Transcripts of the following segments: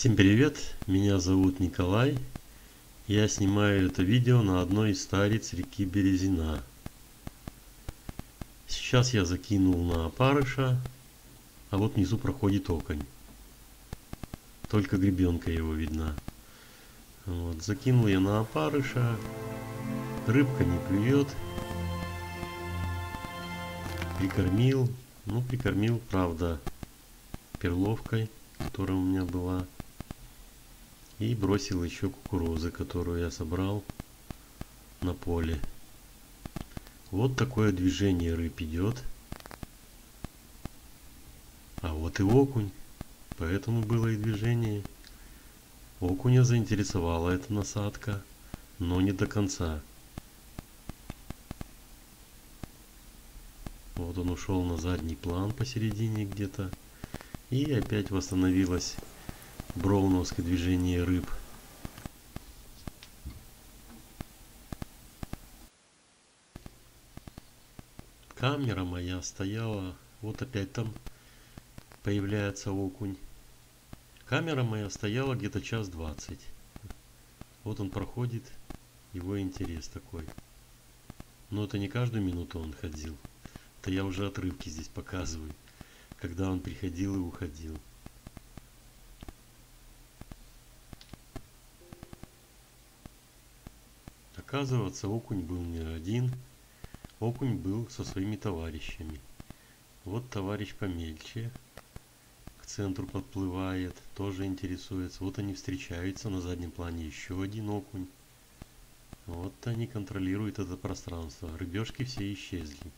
Всем привет, меня зовут Николай. Я снимаю это видео на одной из стариц реки Березина. Сейчас я закинул на опарыша, а вот внизу проходит оконь. Только гребенка его видна. Вот, закинул я на опарыша, рыбка не клюет. Прикормил, ну прикормил, правда, перловкой, которая у меня была. И бросил еще кукурузы, которую я собрал на поле. Вот такое движение рыб идет. А вот и окунь. Поэтому было и движение. Окуня заинтересовала эта насадка, но не до конца. Вот он ушел на задний план посередине где-то. И опять восстановилось броуновское движение рыб. Камера моя стояла, вот опять там появляется окунь. Камера моя стояла где-то час двадцать. Вот он проходит, его интерес такой. Но это не каждую минуту он ходил. Это я уже отрывки здесь показываю, когда он приходил и уходил. Оказывается, окунь был не один. Окунь был со своими товарищами. Вот товарищ помельче. К центру подплывает, тоже интересуется. Вот они встречаются, на заднем плане еще один окунь. Вот они контролируют это пространство. Рыбешки все исчезли.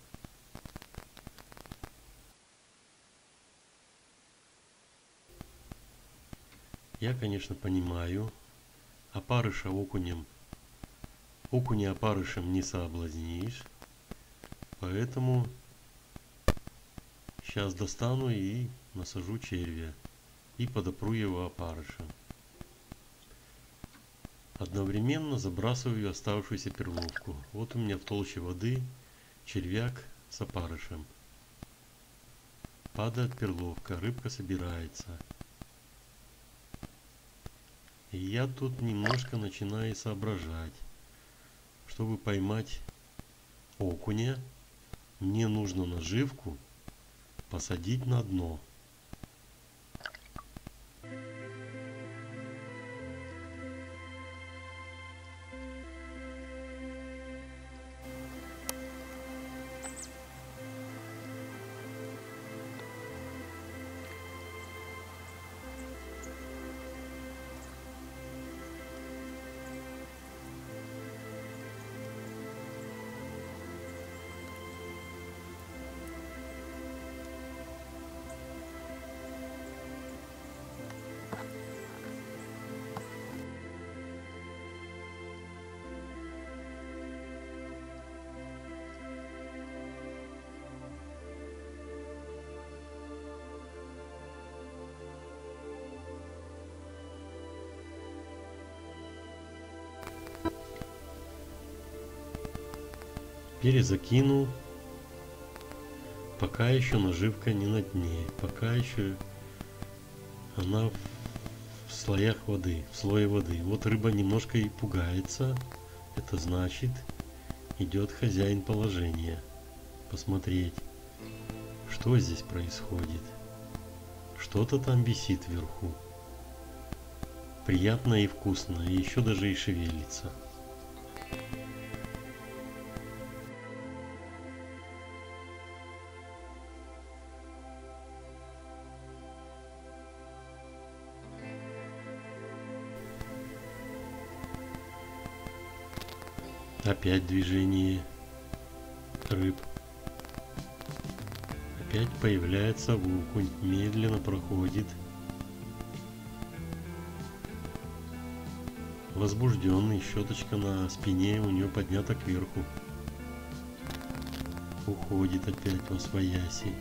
Я, конечно, понимаю, опарыша окунем окуня опарышем не соблазнишь. Поэтому сейчас достану и насажу червя. И подопру его опарышем. Одновременно забрасываю оставшуюся перловку. Вот у меня в толще воды червяк с опарышем. Падает перловка, рыбка собирается. И я тут немножко начинаю соображать. Чтобы поймать окуня, мне нужно наживку посадить на дно. Перезакинул. Пока еще наживка не на дне. Пока еще она в слоях воды в слое воды. Вот рыба немножко и пугается. Это значит идет хозяин положения посмотреть что здесь происходит. Что-то там висит вверху. Приятно и вкусно и еще даже и шевелится Опять движение рыб. Опять появляется окунь, медленно проходит. Возбужденный, щеточка на спине у нее поднята кверху. Уходит опять во свояси.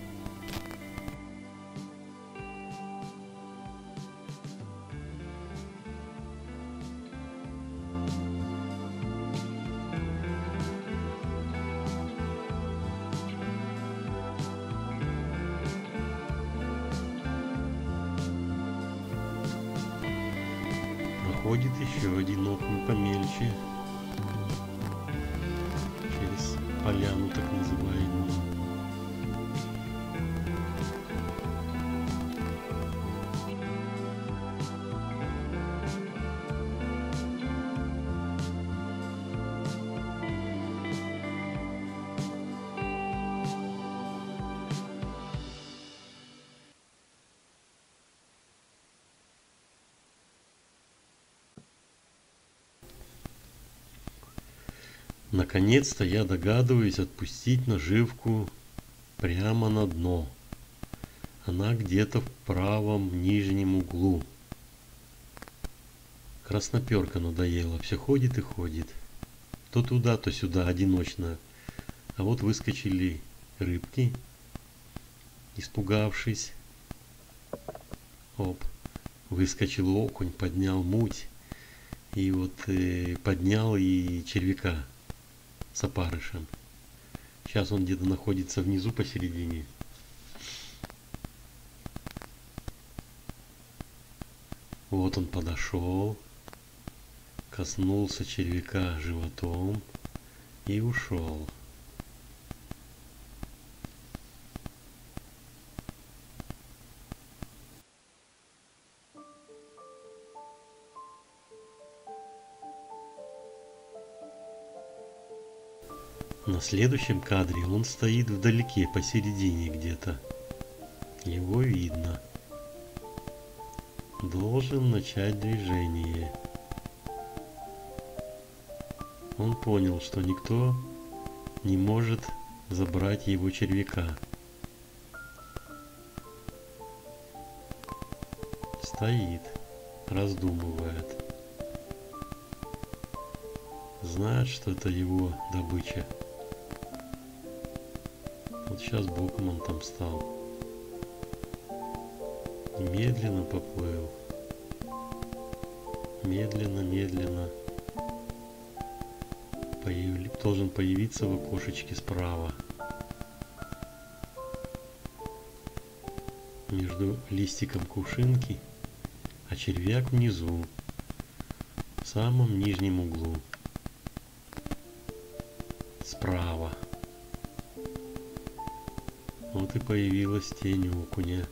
Проходит еще один окунь помельче. Через поляну Наконец-то я догадываюсь отпустить наживку прямо на дно. Она где-то в правом нижнем углу. Красноперка надоела, все ходит и ходит. То туда, то сюда, одиночно. А вот выскочили рыбки, испугавшись. Оп, выскочил окунь, поднял муть. И вот э, поднял и червяка с опарышем. Сейчас он где-то находится внизу посередине. Вот он подошел, коснулся червяка животом и ушел. Следующем кадре он стоит вдалеке, посередине где-то. Его видно. Должен начать движение. Он понял, что никто не может забрать его червяка. Стоит, раздумывает. Знает, что это его добыча. Вот сейчас боком он там стал. Медленно поплыл. Медленно, медленно. Появ... Должен появиться в окошечке справа. Между листиком кувшинки, а червяк внизу, в самом нижнем углу. Справа. Вот и появилась тень окуня.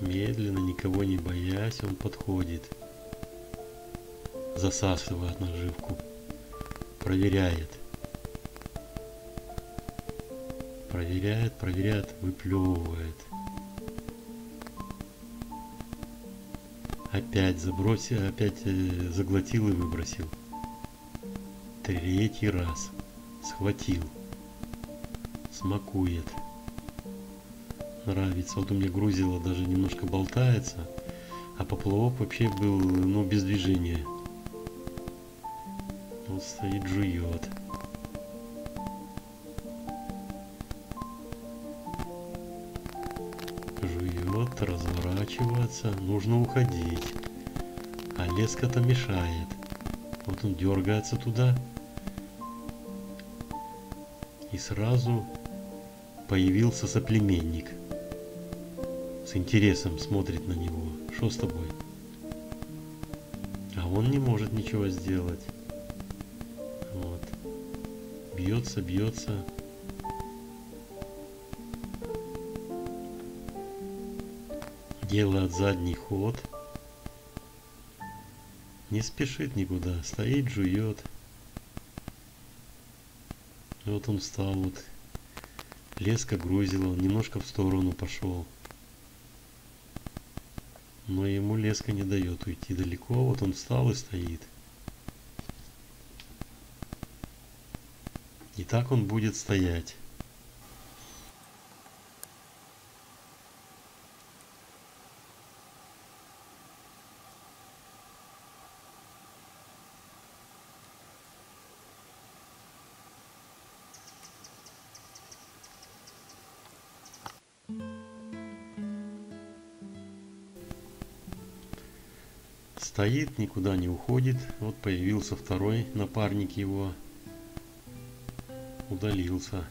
Медленно, никого не боясь, он подходит. Засасывает наживку. Проверяет. Проверяет, проверяет, выплевывает. Опять забросил, опять э, заглотил и выбросил. Третий раз схватил. Смакует. Нравится. Вот у меня грузило даже немножко болтается, а поплавок вообще был, ну, без движения. Вот стоит, жует. Жует, разворачивается. Нужно уходить. А леска-то мешает. Вот он дергается туда и сразу появился соплеменник. С интересом смотрит на него. Что с тобой? А он не может ничего сделать. Вот. Бьется, бьется. Делает задний ход. Не спешит никуда. Стоит, жует. Вот он встал, вот леска грузила, немножко в сторону пошел. Но ему леска не дает уйти далеко, вот он встал и стоит. И так он будет стоять. Стоит, никуда не уходит. Вот появился второй напарник его. Удалился.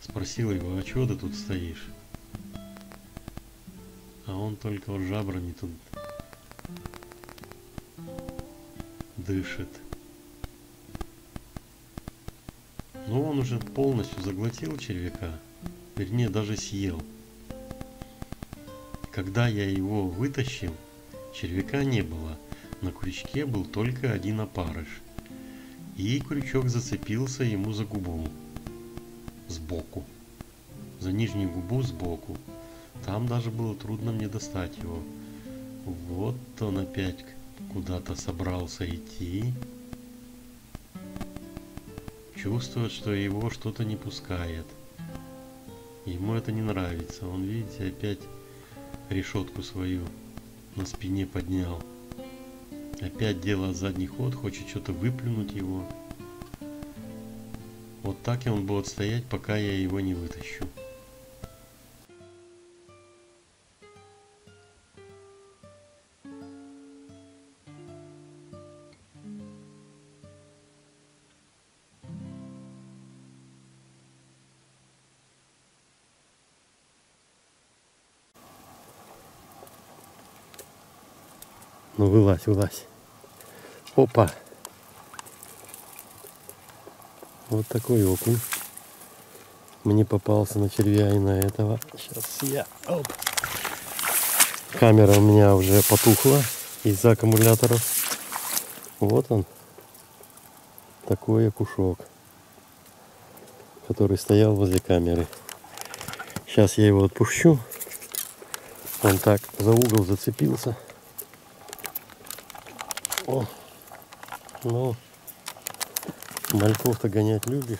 Спросил его, а чего ты тут стоишь? он только вот жабрами тут дышит. Но он уже полностью заглотил червяка, вернее даже съел. Когда я его вытащил, червяка не было, на крючке был только один опарыш. И крючок зацепился ему за губу, сбоку, за нижнюю губу сбоку. Там даже было трудно мне достать его. Вот он опять куда-то собрался идти. Чувствует, что его что-то не пускает. Ему это не нравится. Он, видите, опять решетку свою на спине поднял. Опять делает задний ход, хочет что-то выплюнуть его. Вот так и он будет стоять, пока я его не вытащу. Ну вылазь, вылазь. Опа. Вот такой окунь. Мне попался на червя и на этого. Сейчас я. Оп. Камера у меня уже потухла из-за аккумуляторов. Вот он. Такой окушок. Который стоял возле камеры. Сейчас я его отпущу. Он так за угол зацепился. О, ну, мальков-то гонять любишь.